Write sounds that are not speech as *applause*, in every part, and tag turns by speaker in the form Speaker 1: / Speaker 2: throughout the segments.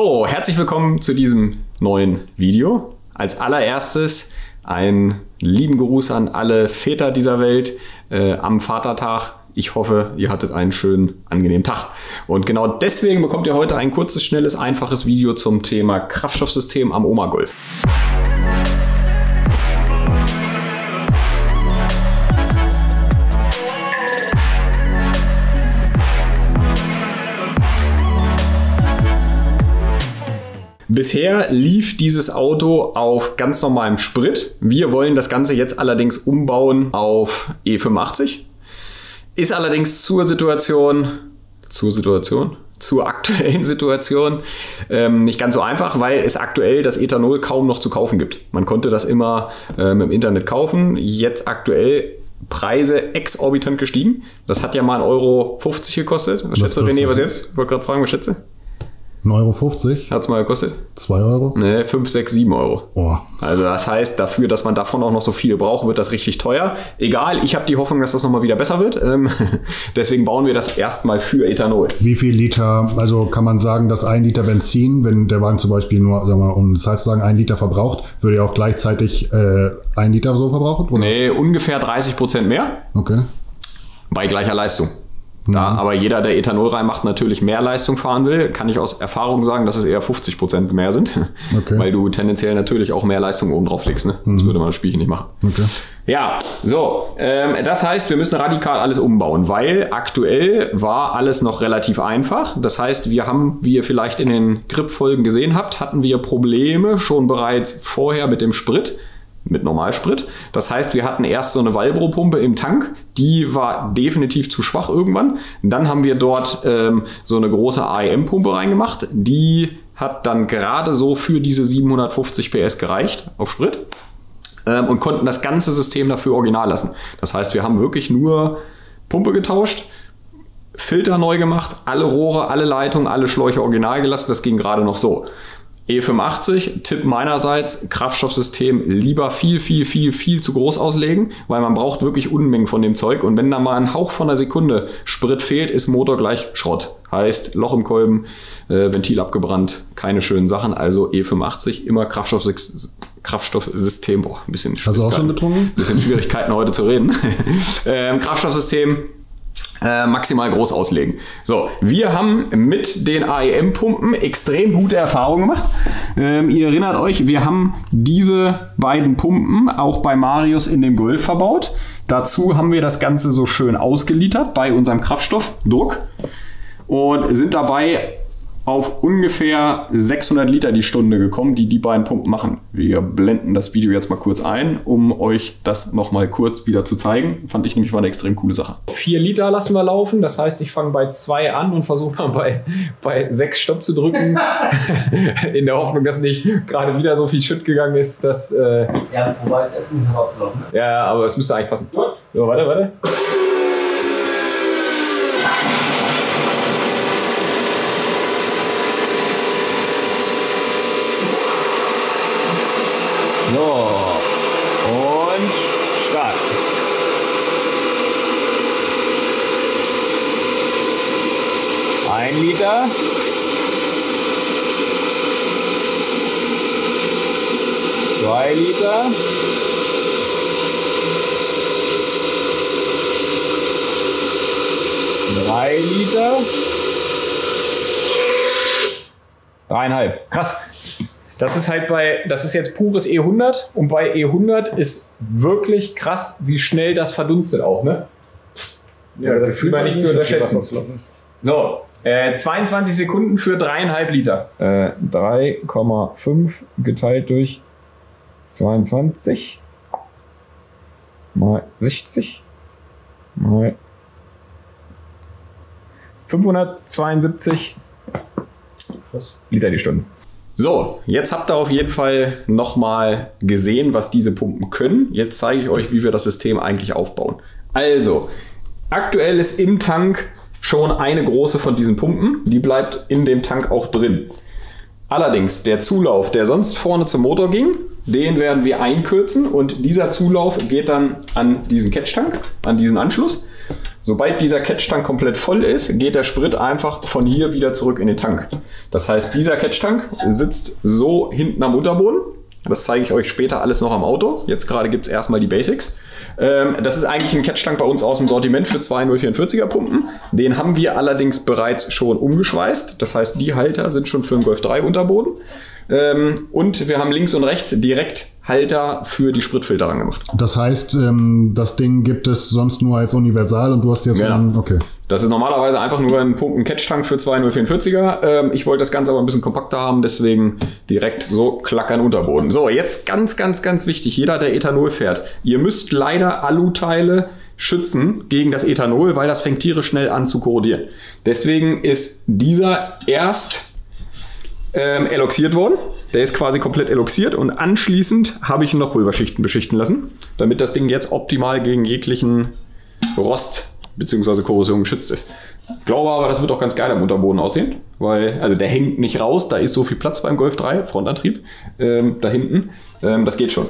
Speaker 1: So, herzlich willkommen zu diesem neuen Video. Als allererstes einen lieben Gruß an alle Väter dieser Welt äh, am Vatertag. Ich hoffe, ihr hattet einen schönen, angenehmen Tag. Und genau deswegen bekommt ihr heute ein kurzes, schnelles, einfaches Video zum Thema Kraftstoffsystem am Oma Golf. Bisher lief dieses Auto auf ganz normalem Sprit. Wir wollen das Ganze jetzt allerdings umbauen auf E85. Ist allerdings zur Situation, zur Situation, zur aktuellen *laughs* Situation ähm, nicht ganz so einfach, weil es aktuell das Ethanol kaum noch zu kaufen gibt. Man konnte das immer ähm, im Internet kaufen. Jetzt aktuell Preise exorbitant gestiegen. Das hat ja mal 1,50 Euro gekostet. Was, was schätze René, was jetzt? Ich wollte gerade fragen, was schätze?
Speaker 2: 1,50 Euro.
Speaker 1: Hat es mal gekostet?
Speaker 2: 2 Euro?
Speaker 1: Ne, 5, 6, 7 Euro.
Speaker 2: Oh.
Speaker 1: Also das heißt, dafür, dass man davon auch noch so viel braucht, wird das richtig teuer. Egal, ich habe die Hoffnung, dass das nochmal wieder besser wird. Ähm, *laughs* deswegen bauen wir das erstmal für Ethanol.
Speaker 2: Wie viel Liter, also kann man sagen, dass ein Liter Benzin, wenn der Wagen zum Beispiel nur, sagen wir, um das heißt sagen, ein Liter verbraucht, würde er auch gleichzeitig äh, ein Liter so verbrauchen?
Speaker 1: Oder? Nee, ungefähr 30 Prozent mehr.
Speaker 2: Okay.
Speaker 1: Bei gleicher Leistung. Da mhm. aber jeder, der Ethanol reinmacht, natürlich mehr Leistung fahren will, kann ich aus Erfahrung sagen, dass es eher 50 Prozent mehr sind. *laughs* Okay. Weil du tendenziell natürlich auch mehr Leistung oben drauf legst. Ne? Mhm. würde man das Spielchen nicht machen. Okay. Ja, so. Ähm, das heißt, wir müssen radikal alles umbauen, weil aktuell war alles noch relativ einfach. Das heißt, wir haben, wie ihr vielleicht in den Grip-Folgen gesehen habt, hatten wir Probleme schon bereits vorher mit dem Sprit mit Normalsprit. Das heißt, wir hatten erst so eine Valbro-Pumpe im Tank, die war definitiv zu schwach irgendwann. Dann haben wir dort ähm, so eine große AEM-Pumpe reingemacht, die hat dann gerade so für diese 750 PS gereicht auf Sprit ähm, und konnten das ganze System dafür original lassen. Das heißt, wir haben wirklich nur Pumpe getauscht, Filter neu gemacht, alle Rohre, alle Leitungen, alle Schläuche original gelassen. Das ging gerade noch so. E85, Tipp meinerseits, Kraftstoffsystem lieber viel, viel, viel, viel zu groß auslegen, weil man braucht wirklich Unmengen von dem Zeug und wenn da mal ein Hauch von einer Sekunde Sprit fehlt, ist Motor gleich Schrott. Heißt Loch im Kolben, äh, Ventil abgebrannt, keine schönen Sachen, also E85 immer Kraftstoffsystem. Kraftstoffsystem, boah, ein bisschen
Speaker 2: Hast du auch schon getrunken?
Speaker 1: Bisschen Schwierigkeiten heute zu reden. *laughs* ähm, Kraftstoffsystem maximal groß auslegen. So, wir haben mit den AEM-Pumpen extrem gute Erfahrungen gemacht. Ähm, ihr erinnert euch, wir haben diese beiden Pumpen auch bei Marius in dem Golf verbaut. Dazu haben wir das Ganze so schön ausgelitert bei unserem Kraftstoffdruck und sind dabei auf ungefähr 600 Liter die Stunde gekommen, die die beiden Pumpen machen. Wir blenden das Video jetzt mal kurz ein, um euch das nochmal kurz wieder zu zeigen. Fand ich nämlich war eine extrem coole Sache. 4 Liter lassen wir laufen, das heißt, ich fange bei 2 an und versuche mal bei, bei 6 Stopp zu drücken. *laughs* In der Hoffnung, dass nicht gerade wieder so viel Schütt gegangen ist, dass... Äh
Speaker 3: ja, wobei, es ist rauslaufen.
Speaker 1: Ne? Ja, aber es müsste eigentlich passen. So, warte, warte. 1 Liter. Zwei Liter. Drei Liter. Dreieinhalb. Krass. Das ist halt bei, das ist jetzt pures E100 und bei E100 ist wirklich krass, wie schnell das verdunstet auch, ne? Ja, das, das man nicht zu unterschätzen. So, äh, 22 Sekunden für dreieinhalb Liter. Äh, 3,5 geteilt durch 22 mal 60 mal 572 Liter die Stunde. So, jetzt habt ihr auf jeden Fall nochmal gesehen, was diese Pumpen können. Jetzt zeige ich euch, wie wir das System eigentlich aufbauen. Also, aktuell ist im Tank schon eine große von diesen Pumpen. Die bleibt in dem Tank auch drin. Allerdings, der Zulauf, der sonst vorne zum Motor ging, den werden wir einkürzen und dieser Zulauf geht dann an diesen Catch-Tank, an diesen Anschluss. Sobald dieser Catch-Tank komplett voll ist, geht der Sprit einfach von hier wieder zurück in den Tank. Das heißt, dieser Catch-Tank sitzt so hinten am Unterboden. Das zeige ich euch später alles noch am Auto. Jetzt gerade gibt es erstmal die Basics. Ähm, das ist eigentlich ein Catch-Tank bei uns aus dem Sortiment für zwei 044er Pumpen. Den haben wir allerdings bereits schon umgeschweißt. Das heißt, die Halter sind schon für den Golf 3 Unterboden. Ähm, und wir haben links und rechts direkt Halter für die Spritfilter angemacht.
Speaker 2: Das heißt, ähm, das Ding gibt es sonst nur als Universal und du hast jetzt
Speaker 1: Genau.
Speaker 2: einen, okay.
Speaker 1: Das ist normalerweise einfach nur ein Pumpen Catch-Tank für zwei 044er. Ähm, ich wollte das Ganze aber ein bisschen kompakter haben, deswegen direkt so klackern Unterboden. So, jetzt ganz, ganz, ganz wichtig. Jeder, der Ethanol fährt, ihr müsst leider Aluteile schützen gegen das Ethanol, weil das fängt tierisch schnell an zu korrodieren. Deswegen ist dieser erst ähm, eloxiert worden. Der ist quasi komplett eloxiert und anschließend habe ich ihn noch Pulverschichten beschichten lassen, damit das Ding jetzt optimal gegen jeglichen Rost bzw. Korrosion geschützt ist. Ich glaube aber, das wird auch ganz geil am Unterboden aussehen, weil, also der hängt nicht raus, da ist so viel Platz beim Golf 3, Frontantrieb, ähm, da hinten. Ähm, das geht schon.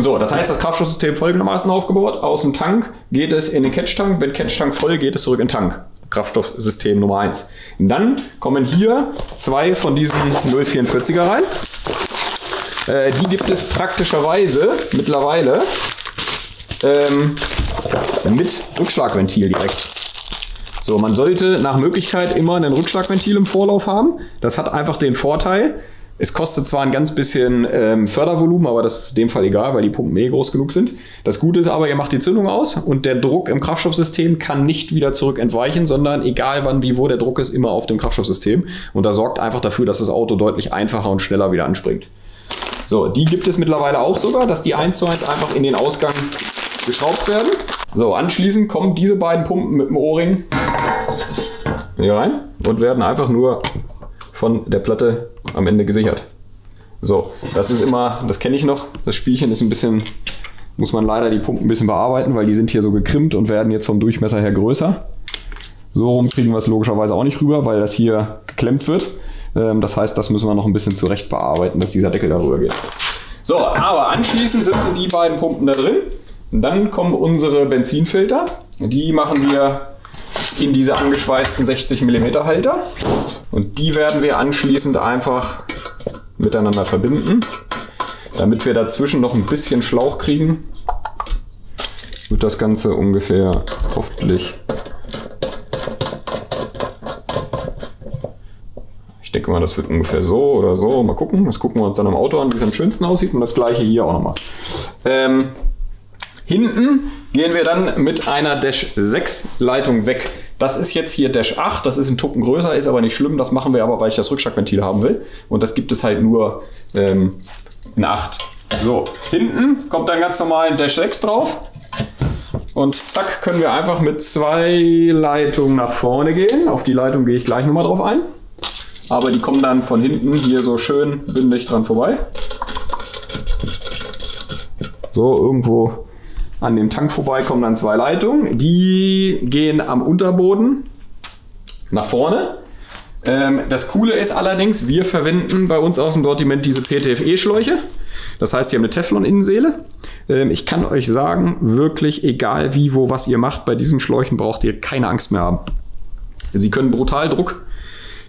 Speaker 1: So, das heißt, das Kraftstoffsystem folgendermaßen aufgebaut. Aus dem Tank geht es in den Catch-Tank. Wenn Catch-Tank voll geht es zurück in den Tank. Kraftstoffsystem Nummer 1. Dann kommen hier zwei von diesen 044er rein. Äh, die gibt es praktischerweise mittlerweile ähm, mit Rückschlagventil direkt. So, man sollte nach Möglichkeit immer ein Rückschlagventil im Vorlauf haben. Das hat einfach den Vorteil, es kostet zwar ein ganz bisschen ähm, Fördervolumen, aber das ist in dem Fall egal, weil die Pumpen eh groß genug sind. Das Gute ist aber, ihr macht die Zündung aus und der Druck im Kraftstoffsystem kann nicht wieder zurück entweichen, sondern egal wann, wie, wo der Druck ist, immer auf dem Kraftstoffsystem. Und das sorgt einfach dafür, dass das Auto deutlich einfacher und schneller wieder anspringt. So, die gibt es mittlerweile auch sogar, dass die 1 zu 1 einfach in den Ausgang geschraubt werden. So, anschließend kommen diese beiden Pumpen mit dem O-Ring hier rein und werden einfach nur von der Platte am Ende gesichert. So, das ist immer, das kenne ich noch. Das Spielchen ist ein bisschen, muss man leider die Pumpen ein bisschen bearbeiten, weil die sind hier so gekrimmt und werden jetzt vom Durchmesser her größer. So rum kriegen wir es logischerweise auch nicht rüber, weil das hier geklemmt wird. Ähm, das heißt, das müssen wir noch ein bisschen zurecht bearbeiten, dass dieser Deckel darüber geht. So, aber anschließend sitzen die beiden Pumpen da drin. Dann kommen unsere Benzinfilter. Die machen wir in diese angeschweißten 60 mm Halter. Und die werden wir anschließend einfach miteinander verbinden. Damit wir dazwischen noch ein bisschen Schlauch kriegen, wird das Ganze ungefähr hoffentlich. Ich denke mal, das wird ungefähr so oder so. Mal gucken. Das gucken wir uns dann am Auto an, wie es am schönsten aussieht. Und das gleiche hier auch nochmal. Ähm, Hinten gehen wir dann mit einer Dash 6 Leitung weg. Das ist jetzt hier Dash 8, das ist ein Tucken größer, ist aber nicht schlimm. Das machen wir aber, weil ich das Rückschlagventil haben will. Und das gibt es halt nur ähm, in 8. So, hinten kommt dann ganz normal ein Dash 6 drauf. Und zack, können wir einfach mit zwei Leitungen nach vorne gehen. Auf die Leitung gehe ich gleich nochmal drauf ein. Aber die kommen dann von hinten hier so schön bündig dran vorbei. So, irgendwo an dem Tank vorbei kommen dann zwei Leitungen. Die gehen am Unterboden nach vorne. Ähm, das Coole ist allerdings, wir verwenden bei uns aus dem Sortiment diese PTFE-Schläuche. Das heißt, die haben eine Teflon-Innenseele. Ähm, ich kann euch sagen, wirklich egal wie, wo, was ihr macht, bei diesen Schläuchen braucht ihr keine Angst mehr haben. Sie können brutal Druck.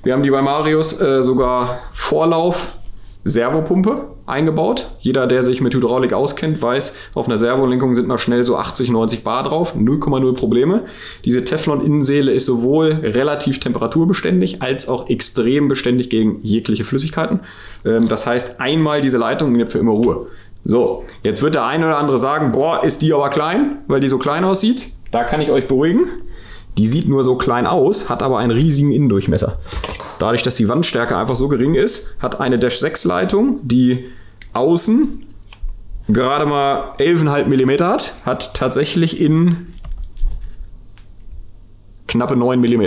Speaker 1: Wir haben die bei Marius äh, sogar Vorlauf Servopumpe eingebaut. Jeder, der sich mit Hydraulik auskennt, weiß, auf einer Servolenkung sind mal schnell so 80, 90 Bar drauf. 0,0 Probleme. Diese Teflon-Innenseele ist sowohl relativ temperaturbeständig als auch extrem beständig gegen jegliche Flüssigkeiten. Ähm, das heißt, einmal diese Leitung gibt für immer Ruhe. So, jetzt wird der eine oder andere sagen, boah, ist die aber klein, weil die so klein aussieht. Da kann ich euch beruhigen. Die sieht nur so klein aus, hat aber einen riesigen Innendurchmesser. Dadurch, dass die Wandstärke einfach so gering ist, hat eine Dash 6 Leitung, die außen gerade mal 11,5 mm hat, hat tatsächlich innen knappe 9 mm.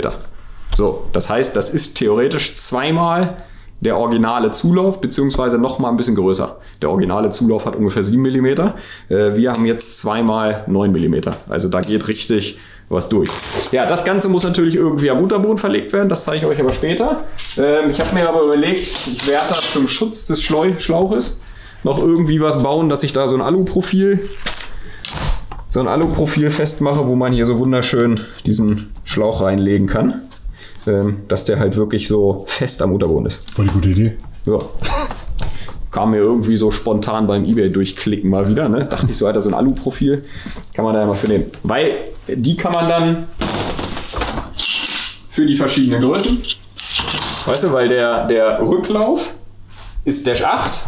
Speaker 1: So, das heißt, das ist theoretisch zweimal der originale Zulauf, beziehungsweise noch mal ein bisschen größer. Der originale Zulauf hat ungefähr 7 mm. Äh, wir haben jetzt zweimal 9 mm. Also da geht richtig was durch. Ja, das Ganze muss natürlich irgendwie am Unterboden verlegt werden. Das zeige ich euch aber später. Ähm, ich habe mir aber überlegt, ich werde da zum Schutz des Schleu Schlauches noch irgendwie was bauen, dass ich da so ein Aluprofil so ein Aluprofil festmache, wo man hier so wunderschön diesen Schlauch reinlegen kann, ähm, dass der halt wirklich so fest am Unterboden ist.
Speaker 2: Voll die gute Idee.
Speaker 1: Ja. Kam mir irgendwie so spontan beim Ebay durchklicken mal wieder. Ne? Dachte ich so, Alter, so ein Aluprofil kann man da ja mal für nehmen. Weil die kann man dann für die verschiedenen Größen, weißt du, weil der, der Rücklauf ist Dash 8,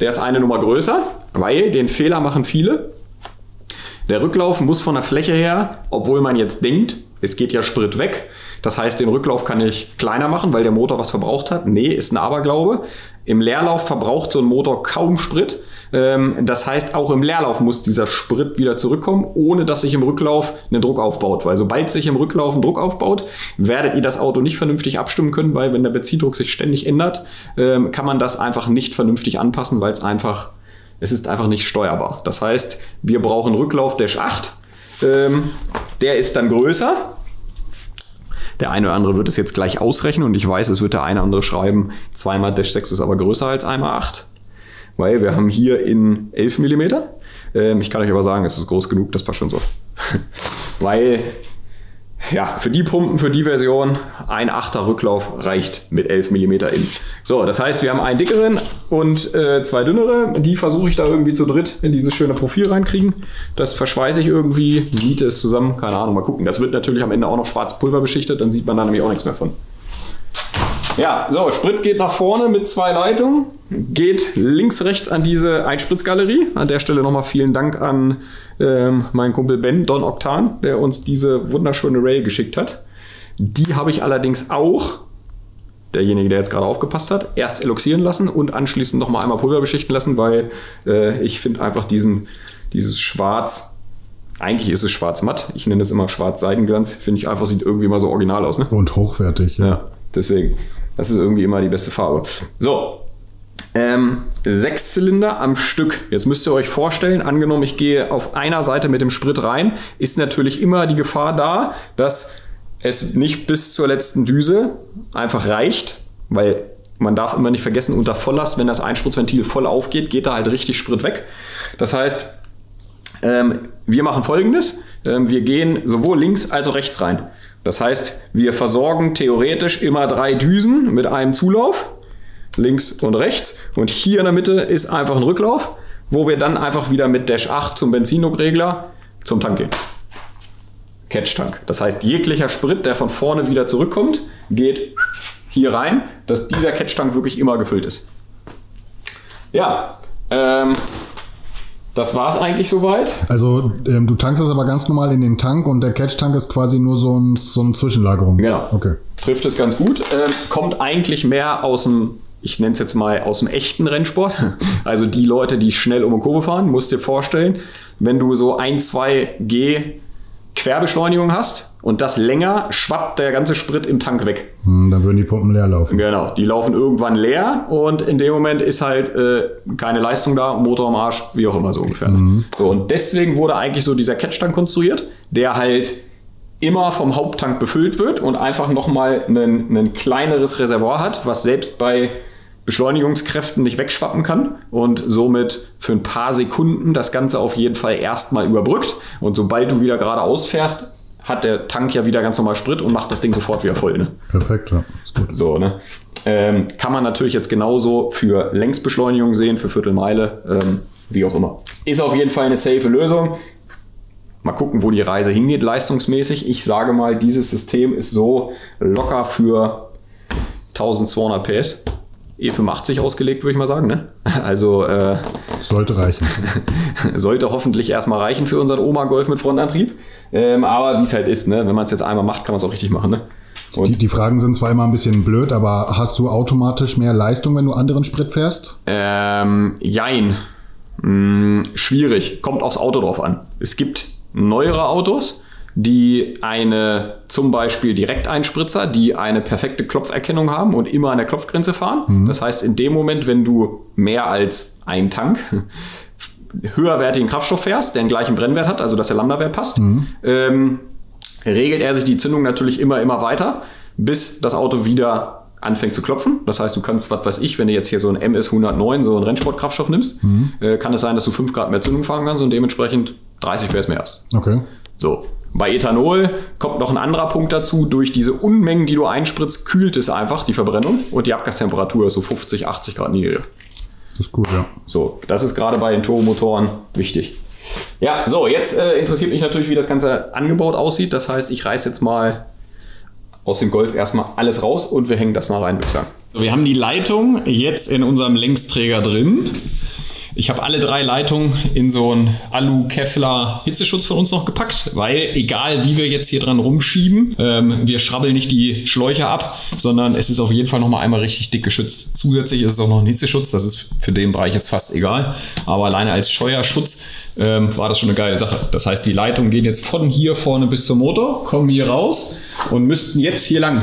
Speaker 1: der ist eine Nummer größer, weil den Fehler machen viele. Der Rücklauf muss von der Fläche her, obwohl man jetzt denkt, es geht ja Sprit weg. Das heißt, den Rücklauf kann ich kleiner machen, weil der Motor was verbraucht hat. Nee, ist ein Aberglaube. Im Leerlauf verbraucht so ein Motor kaum Sprit. Ähm, das heißt, auch im Leerlauf muss dieser Sprit wieder zurückkommen, ohne dass sich im Rücklauf ein Druck aufbaut. Weil sobald sich im Rücklauf ein Druck aufbaut, werdet ihr das Auto nicht vernünftig abstimmen können, weil wenn der Benzindruck sich ständig ändert, ähm, kann man das einfach nicht vernünftig anpassen, weil es einfach es ist einfach nicht steuerbar. Das heißt, wir brauchen Rücklauf Dash 8. Ähm, der ist dann größer. Der eine oder andere wird es jetzt gleich ausrechnen und ich weiß, es wird der eine oder andere schreiben, zweimal Dash 6 ist aber größer als einmal 8. Weil wir haben hier in 11 mm. Ähm, ich kann euch aber sagen, es ist groß genug, das passt schon so. *laughs* weil ja, für die Pumpen, für die Version, ein 8er Rücklauf reicht mit 11 mm in. So, das heißt, wir haben einen dickeren und äh, zwei dünnere. Die versuche ich da irgendwie zu dritt in dieses schöne Profil reinkriegen. Das verschweiße ich irgendwie, niete es zusammen, keine Ahnung, mal gucken. Das wird natürlich am Ende auch noch schwarz Pulver beschichtet, dann sieht man da nämlich auch nichts mehr von. Ja, so, Sprit geht nach vorne mit zwei Leitungen, geht links, rechts an diese Einspritzgalerie. An der Stelle nochmal vielen Dank an ähm, meinen Kumpel Ben, Don Octan, der uns diese wunderschöne Rail geschickt hat. Die habe ich allerdings auch, derjenige, der jetzt gerade aufgepasst hat, erst eloxieren lassen und anschließend nochmal einmal Pulver beschichten lassen, weil äh, ich finde einfach diesen, dieses Schwarz, eigentlich ist es schwarz-matt, ich nenne es immer schwarz-seidenglanz, finde ich einfach, sieht irgendwie mal so original aus. Ne?
Speaker 2: Und hochwertig.
Speaker 1: Ja. ja, deswegen. Das ist irgendwie immer die beste Farbe. So, ähm, sechs Zylinder am Stück. Jetzt müsst ihr euch vorstellen, angenommen, ich gehe auf einer Seite mit dem Sprit rein, ist natürlich immer die Gefahr da, dass es nicht bis zur letzten Düse einfach reicht, weil man darf immer nicht vergessen, unter Volllast, wenn das Einspritzventil voll aufgeht, geht da halt richtig Sprit weg. Das heißt, ähm, wir machen folgendes: ähm, Wir gehen sowohl links als auch rechts rein. Das heißt, wir versorgen theoretisch immer drei Düsen mit einem Zulauf links und rechts. Und hier in der Mitte ist einfach ein Rücklauf, wo wir dann einfach wieder mit Dash 8 zum Benzindruckregler zum Tank gehen. Catch-Tank. Das heißt, jeglicher Sprit, der von vorne wieder zurückkommt, geht hier rein, dass dieser Catch-Tank wirklich immer gefüllt ist. Ja, ähm, das war es eigentlich soweit.
Speaker 2: Also ähm, du tankst es aber ganz normal in den Tank und der Catch-Tank ist quasi nur so, ein, so eine Zwischenlagerung.
Speaker 1: Genau. Okay. Trifft es ganz gut. Ähm, kommt eigentlich mehr aus dem ich nenne es jetzt mal aus dem echten Rennsport. *laughs* Also die Leute, die schnell um eine Kurve fahren, musst dir vorstellen, wenn du so ein, zwei G Querbeschleunigung hast und das länger, schwappt der ganze Sprit im Tank weg.
Speaker 2: Hm, dann würden die Pumpen leer laufen.
Speaker 1: Genau, die laufen irgendwann leer und in dem Moment ist halt äh, keine Leistung da, Motor am Arsch, wie auch immer so ungefähr. Mhm. So, und deswegen wurde eigentlich so dieser Catch-Tank konstruiert, der halt immer vom Haupttank befüllt wird und einfach nochmal ein, ein kleineres Reservoir hat, was selbst bei Beschleunigungskräften nicht wegschwappen kann und somit für ein paar Sekunden das Ganze auf jeden Fall erstmal überbrückt. Und sobald du wieder geradeaus fährst, hat der Tank ja wieder ganz normal Sprit und macht das Ding sofort wieder voll. Ne?
Speaker 2: Perfekt, ja.
Speaker 1: So, ne? Ähm, kann man natürlich jetzt genauso für Längsbeschleunigung sehen, für Viertelmeile, ähm, wie auch immer. Ist auf jeden Fall eine safe Lösung. Mal gucken, wo die Reise hingeht, leistungsmäßig. Ich sage mal, dieses System ist so locker für 1200 PS. E85 ausgelegt, würde ich mal sagen. Ne? *laughs* Also äh,
Speaker 2: sollte reichen. *laughs*
Speaker 1: sollte hoffentlich erstmal reichen für unseren Oma-Golf mit Frontantrieb. Ähm, aber wie es halt ist, ne? wenn man es jetzt einmal macht, kann man es auch richtig machen. Ne?
Speaker 2: Die, die, Fragen sind zwar immer ein bisschen blöd, aber hast du automatisch mehr Leistung, wenn du anderen Sprit fährst?
Speaker 1: Ähm, jein. Hm, schwierig. Kommt aufs Auto drauf an. Es gibt neuere Autos, die eine zum Beispiel Direkteinspritzer, die eine perfekte Klopferkennung haben und immer an der Klopfgrenze fahren. Mhm. Das heißt, in dem Moment, wenn du mehr als ein Tank höherwertigen Kraftstoff fährst, der den gleichen Brennwert hat, also dass der Lambda-Wert passt, mhm. ähm, regelt er sich die Zündung natürlich immer, immer weiter, bis das Auto wieder anfängt zu klopfen. Das heißt, du kannst, was weiß ich, wenn du jetzt hier so ein MS 109, so einen Rennsportkraftstoff nimmst, mhm. äh, kann es sein, dass du 5 Grad mehr Zündung fahren kannst und dementsprechend 30 wäre es mehr erst.
Speaker 2: Okay.
Speaker 1: So. Bei Ethanol kommt noch ein anderer Punkt dazu. Durch diese Unmengen, die du einspritzt, kühlt es einfach die Verbrennung und die Abgastemperatur ist so 50, 80 Grad niedriger.
Speaker 2: Das ist gut, ja.
Speaker 1: So, das ist gerade bei den Turbomotoren wichtig. Ja, so, jetzt äh, interessiert mich natürlich, wie das Ganze angebaut aussieht. Das heißt, ich reiße jetzt mal aus dem Golf erstmal alles raus und wir hängen das mal rein, würde ich sagen. Wir haben die Leitung jetzt in unserem Längsträger drin. Ich habe alle drei Leitungen in so einen Alu-Kevlar-Hitzeschutz von uns noch gepackt, weil egal wie wir jetzt hier dran rumschieben, ähm, wir schrabbeln nicht die Schläuche ab, sondern es ist auf jeden Fall noch mal einmal richtig dick geschützt. Zusätzlich ist es auch noch ein Hitzeschutz, das ist für den Bereich jetzt fast egal, aber alleine als Scheuerschutz ähm, war das schon eine geile Sache. Das heißt, die Leitungen gehen jetzt von hier vorne bis zum Motor, kommen hier raus und müssten jetzt hier lang.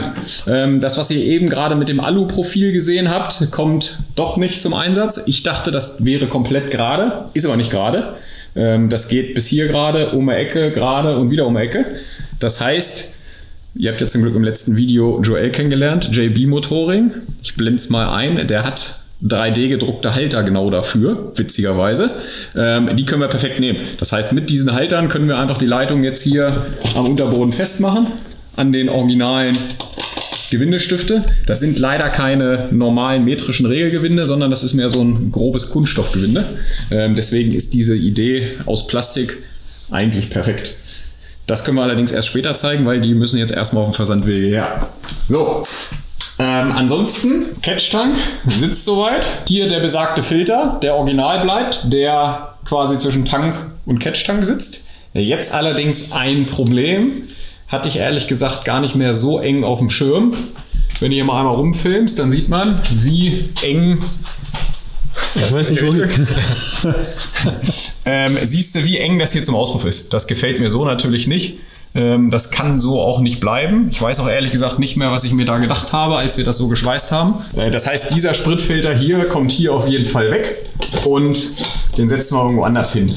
Speaker 1: Ähm, das, was ihr eben gerade mit dem Alu-Profil gesehen habt, kommt doch nicht zum Einsatz. Ich dachte, das wäre komplett gerade, ist aber nicht gerade. Ähm, das geht bis hier gerade, um die Ecke, gerade und wieder um die Ecke. Das heißt, Ihr habt ja zum Glück im letzten Video Joel kennengelernt, JB Motoring. Ich blende es mal ein. Der hat 3D gedruckte Halter genau dafür, witzigerweise. Ähm, die können wir perfekt nehmen. Das heißt, mit diesen Haltern können wir einfach die Leitung jetzt hier am Unterboden festmachen, an den originalen Gewindestifte. Das sind leider keine normalen metrischen Regelgewinde, sondern das ist mehr so ein grobes Kunststoffgewinde. Ähm, deswegen ist diese Idee aus Plastik eigentlich perfekt. Das können wir allerdings erst später zeigen, weil die müssen jetzt erstmal auf dem Versandwege her. So, ähm, ansonsten, Catch-Tank sitzt soweit. Hier der besagte Filter, der original bleibt, der quasi zwischen Tank und Catch-Tank sitzt. Jetzt allerdings ein Problem, hatte ich ehrlich gesagt gar nicht mehr so eng auf dem Schirm. Wenn du hier mal einmal rumfilmst, dann sieht man, wie eng
Speaker 4: ich weiß nicht, wo. *laughs*
Speaker 1: ähm, siehst du, wie eng das hier zum Auspuff ist. Das gefällt mir so natürlich nicht. Ähm, das kann so auch nicht bleiben. Ich weiß auch ehrlich gesagt nicht mehr, was ich mir da gedacht habe, als wir das so geschweißt haben. Äh, das heißt, dieser Spritfilter hier kommt hier auf jeden Fall weg und den setzen wir irgendwo anders hin.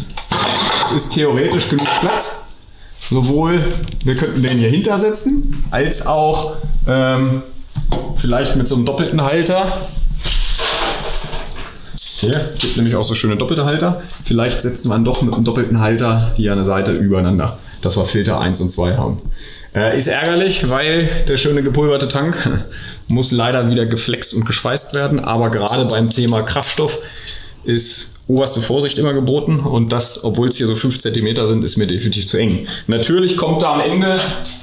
Speaker 1: Es ist theoretisch genug Platz. Sowohl, wir könnten den hier hintersetzen, als auch ähm, vielleicht mit so einem doppelten Halter. Hier, es gibt nämlich auch so schöne doppelte Halter. Vielleicht setzen wir ihn doch mit einem doppelten Halter hier an der Seite übereinander dass wir Filter 1 und 2 haben. Äh, ist ärgerlich, weil der schöne gepulverte Tank *laughs* muss leider wieder geflext und geschweißt werden. Aber gerade beim Thema Kraftstoff ist oberste Vorsicht immer geboten und das, obwohl es hier so 5 cm sind, ist mir definitiv zu eng. Natürlich kommt da am Ende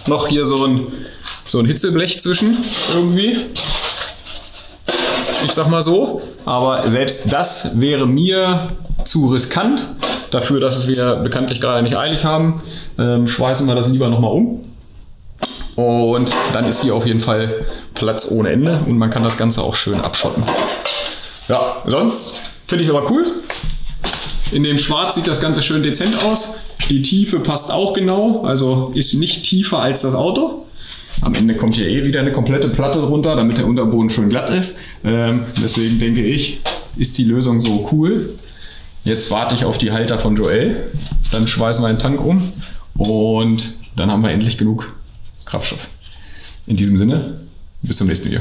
Speaker 1: noch hier so ein, so ein Hitzeblech zwischen irgendwie. Ich sag mal so. Aber selbst das wäre mir zu riskant. Dafür, dass wir bekanntlich gerade nicht eilig haben, ähm, schweißen wir das lieber nochmal um. Und dann ist hier auf jeden Fall Platz ohne Ende und man kann das Ganze auch schön abschotten. Ja, sonst finde ich es aber cool. In dem Schwarz sieht das Ganze schön dezent aus. Die Tiefe passt auch genau, also ist nicht tiefer als das Auto. Am Ende kommt hier eh wieder eine komplette Platte runter, damit der Unterboden schön glatt ist. Ähm, deswegen denke ich, ist die Lösung so cool. Jetzt warte ich auf die Halter von Joel. Dann schweißen wir den Tank um und dann haben wir endlich genug Kraftstoff. In diesem Sinne, bis zum nächsten Video.